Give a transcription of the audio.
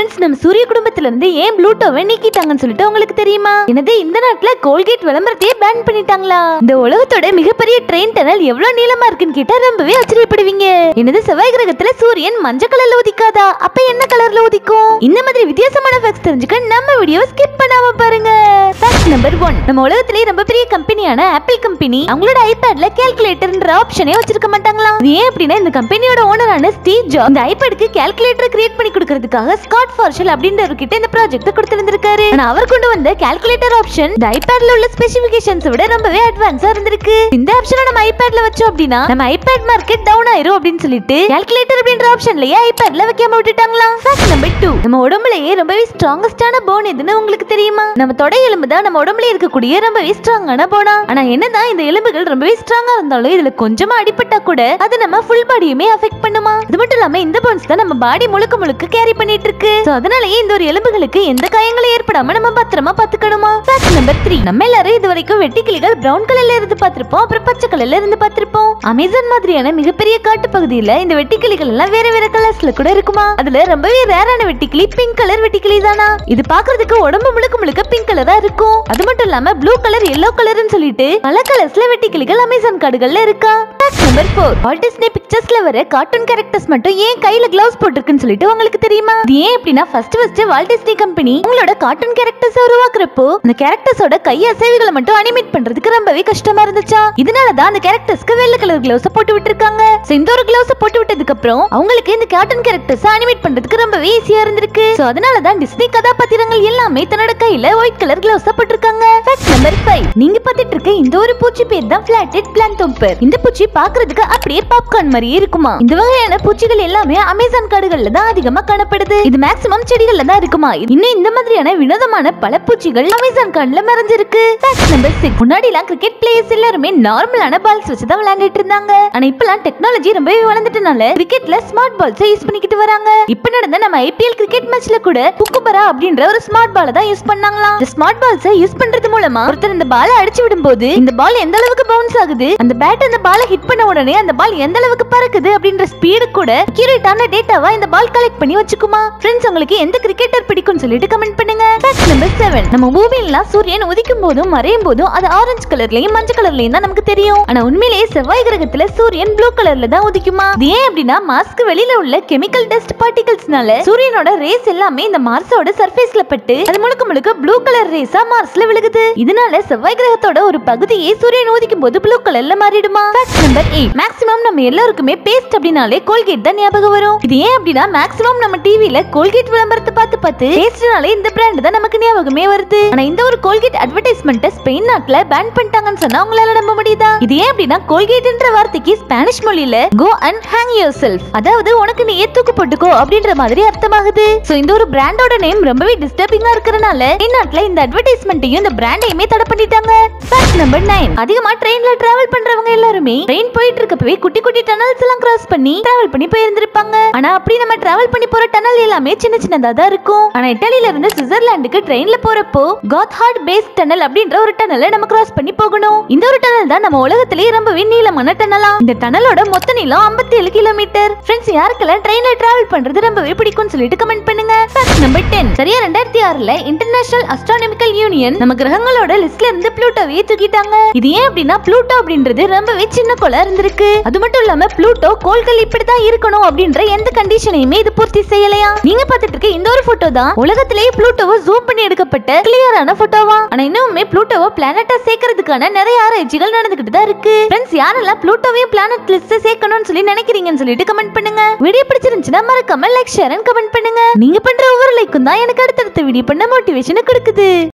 Friends நம்ம சூரிய குடும்பத்துல இருந்து ஏன் ப்ளூட்டோவை நீக்கிட்டாங்கன்னு சொல்லிட்டு உங்களுக்கு தெரியுமா? என்னது இந்த நாட்டுல கோல்கேட் விளம்பரத்தையே பேன் பண்ணிட்டாங்களா? இந்த உலகத்தோட மிகப்பெரிய ட்ரெயின் டனல் எவ்வளவு நீளமா இருக்குன்னு கேட்டா ரொம்பவே ஆச்சரியப்படுவீங்க. எனது செவ்வாய் கிரகத்துல சூரியன் மஞ்சள் கலர்ல உதிக்காதா? அப்ப என்ன கலர்ல உதிக்கும்? இந்த மாதிரி வித்தியாசமான ஃபேக்ட்ஸ் தெரிஞ்சுக்க நம்ம வீடியோ ஸ்கிப் பண்ணாம பாருங்க. ஃபேக்ட் நம்பர் ஒன் நம்ம உலகத்திலேயே ரொம்ப பெரிய கம்பெனியான ஆப்பிள் கம்பெனி அவங்களோட ஐபேட்ல கேல்குலேட்டர்ன்ற ஆப்ஷனே வச்சிருக்க மாட்டாங்களா ஏன் அப்படின்னா இந்த கம்பெனியோட ஓனரான ஸ்டீவ் ஜாப் இந்த ஐபேடுக்கு கால்குலேட்டர் கிரியேட் பண்ணி கொடுக்கறதுக்காக ஸ்காட் ஃபார்ஷல் அப்படின்றவர்கிட்ட இந்த ப்ராஜெக்ட் கொடுத்திருந்திருக்காரு. அவர் கொண்டு வந்த கால்குலேட்டர் ஆப்ஷன் ஐபேட்ல உள்ள ஸ்பெசிபிகேஷன்ஸ் விட ரொம்பவே அட்வான்ஸா இருந்திருக்கு. இந்த ஆப்ஷனை நம்ம ஐபேட்ல வச்சோம் அப்படின்னா நம்ம ஐபேட் மார்க்கெட் டவுன் ஆயிரும் அப்படின்னு சொல்லிட்டு கால்குலேட்டர் அப்படின்ற ஆப்ஷன்லயே ஐபேட்ல வைக்காம விட்டுட்டாங்களாம் ஃபேக்ட் நம்பர் டூ நம்ம உடம்புலயே ரொம்பவே ஸ்ட்ராங்கஸ்டான போன் எதுன்னு உங்களுக்கு தெரியுமா? நம்ம தொடை எலும்பு தான் நம்ம உடம்புல இருக்கக்கூடிய ரொம்பவே ஸ்ட்ராங்கான போனா ஆனா என்னதான் இந்த எலும்புகள் ரொம்பவே ஸ்ட்ராங்கா இருந்தாலும் இதுல கொஞ்சமா அடிபட்டா கூட அது நம்ம ஃபுல் பாடியுமே அஃபெக்ட் பண்ணுமா? அது மட்டும் இல்லாம இந்த போன்ஸ் தான் நம்ம பாடி முழுக்க முழுக்க கேரி பண்ணிட்டு இருக்கு. சோ அதனாலயே இந்த ஒரு எலும்புகளுக்கு எந்த காயங்களும் ஏற்படாம நம்ம பத்திரமா பாத்துக்கணுமா? ஃபேக்ட் நம்பர் த்ரீ நம்ம எல்லாரும் இது வரைக்கும் வெட்டி கிளிகள் பிரவுன் கலர்ல இருந்து பார்த்திருப்போம் அப்புறம் பச்சை கலர்ல இருந்து பார்த்திருப்போம் அமேசான் மாதிரியான மிகப்பெரிய காட்டு பகுதியில இந்த வெட்டி கிளிகள் எல்லாம் வேற வேற கலர்ஸ்ல கூட இருக்குமா? அதுல ரொம்பவே ரேரான வெட்டிக்கிளி பிங்க் கலர் வெட்டிக்கிளி தானா? இது பாக்குறதுக்கு உடம்பு முழுக்க முழுக்க பிங்க் கலரா இருக்கும். அது மட்டும் இல்லாம ப்ளூ கலர் எல்லோ கலர்னு சொல்லிட்டு பல கலர்ஸ்ல வெட்டிக்கிளிகள் அமேசான் காடுகள்ல இருக்கா? நம்பர் ஃபோர் வால்ட் டிஸ்னி பிக்சர்ஸ்ல வர கார்ட்டூன் கேரக்டர்ஸ் மட்டும் ஏன் கையில கிளவுஸ் போட்டிருக்குன்னு சொல்லிட்டு உங்களுக்கு தெரியுமா? இது ஏன் அப்படின்னா first first Walt Disney company உங்களோட கார்ட்டூன் கேரக்டர்ஸ் உருவாக்குறப்போ அந்த கேரக்டர்ஸோட கை அசைவுகளை மட்டும் அனிமேட் பண்றதுக்கு ரொம்பவே கஷ்டமா இருந்துச்சா? இதனால தான் அந்த கேரக்டர்ஸ்க்கு வெள்ளை கலர் கிளவுஸ் போட்டு விட்டுருக்காங்க. இந்த ஒரு கிளவுஸ் போட்டு விட்டதுக்கு அப்புறம் அவங்களுக்கு இந்த கார்ட்டூன் கேரக்டர்ஸ் அனிமேட் பண்றதுக்கு ரொம்பவே ஈஸியா இருந்திருக்கு. சோ அதனால தான் டிஸ்னி கதாபாத்திரங்கள் எல்லாமே தன்னோட கையில ஒயிட் கலர் கிளவுஸ் போட்டிருக்காங்க. ஃபேக்ட் நம்பர் ஃபைவ் நீங்க பார்த்துட்டு இருக்க இந்த ஒரு பூச்சி பேர் தான் பிளாட்டட் பிளான்டோம்பர் இந்த பூச்சி பாக்குறதுக்கு அப்படியே பாப்கார்ன் மாதிரியே இருக்குமா? இந்த வகையான பூச்சிகள் எல்லாமே அமேசான் காடுகள்ல தான் அதிகமா காணப்படுது. இது மேக்ஸ் மேக்ஸிமம் செடிகள்ல தான் இருக்குமா? இன்னும் இந்த மாதிரியான வினோதமான பல பூச்சிகள் அமேசான் காடுல மறைஞ்சிருக்கு. நம்பர் 6 முன்னாடி எல்லாம் கிரிக்கெட் பிளேயர்ஸ் எல்லாருமே நார்மலான பால்ஸ் வச்சு தான் விளையாண்டுட்டு இருந்தாங்க. ஆனா இப்பலாம் டெக்னாலஜி ரொம்பவே வளர்ந்துட்டனால கிரிக்கெட்ல ஸ்மார்ட் பால்ஸ் யூஸ் பண்ணிக்கிட்டு வராங்க. இப்ப நடந்த நம்ம ஐபிஎல் கிரிக்கெட் மேட்ச்ல கூட குக்குபரா அப்படின்ற ஒரு ஸ்மார்ட் பால தான் யூஸ் பண்ணாங்களாம். இந்த ஸ்மார்ட் பால்ஸை யூஸ் பண்றது மூலமா ஒருத்தர் இந்த பாலை அடிச்சு விடும்போது இந்த பால் எந்த அளவுக்கு பவுன்ஸ் ஆகுது? அந்த பேட் அந்த பாலை ஹிட் பண்ண உடனே அந்த பால் எந்த அளவுக்கு பறக்குது அப்படின்ற ஸ்பீடு கூட அக்யூரேட்டான டேட்டாவா இந்த பால் கலெக்ட் பண்ணி வச்சுக்குமா? ஃப்ரெண்ட்ஸ் உங்களுக்கு எந்த கிரிக்கெட்டர் பிடிக்கும்னு சொல்லிட்டு கமெண்ட் பண்ணுங்க. ஃபேக்ட் நம்பர் செவன் நம்ம பூமியில சூரியன் உதிக்கும் போதும் மறையும் போதும் அது ஆரஞ்சு கலர்லயும் மஞ்சள் கலர்லயும் தான் நமக்கு தெரியும். ஆனா உண்மையிலேயே செவ்வாய் கிரகத்துல சூரியன் ப்ளூ கலர்ல தான் உதிக்குமா? ஏன் அப்படின்னா மாஸ்க்கு வெளியில உள்ள கெமிக்கல் டஸ்ட் பார்ட்டிகல்ஸ்னால சூரியனோட ரேஸ் எல்லாமே இந்த மார்ஸோட சர்ஃபேஸ்ல பட்டு அது முழுக்க முழுக்க ப்ளூ கலர் ரேஸா மார்ஸ்ல விழுகுது. இதனால செவ்வாய் கிரகத்தோட ஒரு பகுதியே சூரியன் உதிக்கும் போது ப்ளூ கலர்ல மாறிடுமா? ஃபேக்ட் நம்பர் எயிட் மேக்ஸிமம் நம்ம எல்லாருக்குமே பேஸ்ட் அப்படின்னாலே கோல்கேட் தான் ஞாபகம் வரும். இது ஏன் அப்படின்னா மேக்ஸிமம் நம்ம டிவில கோல்கேட் விளம்பரத்தை பார்த்து பார்த்து பேஸ்ட்னாலே இந்த பிராண்ட் தான் நமக்கு ஞாபகமே வருது. ஆனா இந்த ஒரு கோல்கேட் அட்வர்டைஸ்மெண்ட்டை ஸ்பெயின் நாட்டுல பேன் பண்ணிட்டாங்கன்னு சொன்னா உங்களால நம்ப முடியுதா? இது ஏன் அப்படின்னா கோல்கேட்ன்ற வார்த்தைக்கு ஸ்பானிஷ் மொழியில go and hang yourself அதாவது உனக்கு நீ தூக்கு போட்டுக்கோ அப்படின்ற மாதிரி அர்த்தமாகுது. சோ இந்த ஒரு பிராண்டோட நேம் ரொம்பவே டிஸ்டர்பிங்கா இருக்கறனால நாட்டுல இந்த அட்வர்டைஸ்மெண்ட்டையும் இந்த பிராண்டையுமே தடை பண்ணிட்டாங்க. ஃபேக்ட் நம்பர் நைன் அதிகமா ட்ரெயின்ல டிராவல் பண்றவங்க எல்லாருமே ட்ரெயின் போயிட்டு இருக்கப்பவே குட்டி குட்டி டனல்ஸ் எல்லாம் கிராஸ் பண்ணி டிராவல் பண்ணி போயிருந்திருப்பாங்க. ஆனா அப்படி நம்ம டிராவல் பண்ணி போற டனல் எல்லாமே சின்ன சின்னதா தான் இருக்கும். ஆனா இட்டாலியில இருந்து சுவிட்சர்லாந்துக்கு ட்ரெயின்ல போறப்போ காத்ஹார்ட் பேஸ் டனல் அப்படின்ற ஒரு டனலை நம்ம கிராஸ் பண்ணி போகணும். இந்த ஒரு டனல் தான் நம்ம உலகத்திலேயே ரொம்பவே நீளமான டனலா இந்த டனலோட மொத்த நீளம் 57 கிலோமீட்டர் ஃப்ரெண்ட்ஸ் யாருக்கெல்லாம் ட்ரெயின்ல டிராவல் பண்றது ரொம்பவே பிடிக்கும்னு சொல்லிட்டு கமெண்ட் பண்ணுங்க. ஃபேக்ட் நம்பர் 10 சரியா ரெண்டாயிரத்தி ஆறுல இன்டர்நேஷனல் அஸ்ட்ரானமிக்கல் யூனியன் நம்ம கிரகங்களோட லிஸ்ட்ல இருந்து ப்ளூட்டோவையே தூக்கிட்டாங்க. இது ஏன் அப்படின்னா ப்ளூட்டோ அப்படின்றது ரொம்பவே சின்ன கோளா இருந்திருக்கு. அது மட்டும் இல்லாம ப்ளூட்டோ கோள்கள் இப்படிதான் இருக்கணும் அப்படின்ற எந்த கண்டிஷனையுமே இது பூர்த்தி செய்யலையா? நீங்க பார்த்துட்டு இருக்க இந்த ஒரு போட்டோ தான் உலகத்திலேயே ப்ளூட்டோவை ஜூம் பண்ணி எடுக்கப்பட்ட கிளியரான போட்டோவா ஆனா இன்னுமே ப்ளூட்டோவை பிளானட்டா சேர்க்கறதுக்கான நிறைய ஆராய்ச்சிகள் நடந்துகிட்டு தான் இருக்கு. ஃப்ரெண்ட்ஸ் யாரெல்லாம் ப்ளூட்டோவையும் பிளானட் லிஸ்ட் சேர்க்கணும்னு சொல்லி நினைக்கிறீங்கன்னு சொல்லிட்டு கமெண்ட் பண்ணுங்க. வீடியோ பிடிச்சிருந்துச்சுன்னா மறக்காம லைக் ஷேர் அண்ட் கமெண்ட் பண்ணுங்க. நீங்க பண்ற ஒவ்வொரு லைக்கும் தான் எனக்கு அடுத்தடுத்த வீடியோ பண்ண மோட்டிவேஷனை கொடுக்குது.